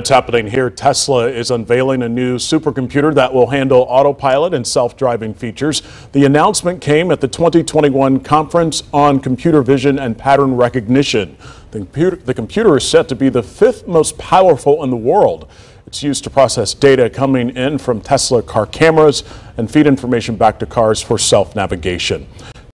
That's happening here. Tesla is unveiling a new supercomputer that will handle autopilot and self-driving features. The announcement came at the 2021 Conference on Computer Vision and Pattern Recognition. The computer, the computer is set to be the fifth most powerful in the world. It's used to process data coming in from Tesla car cameras and feed information back to cars for self-navigation.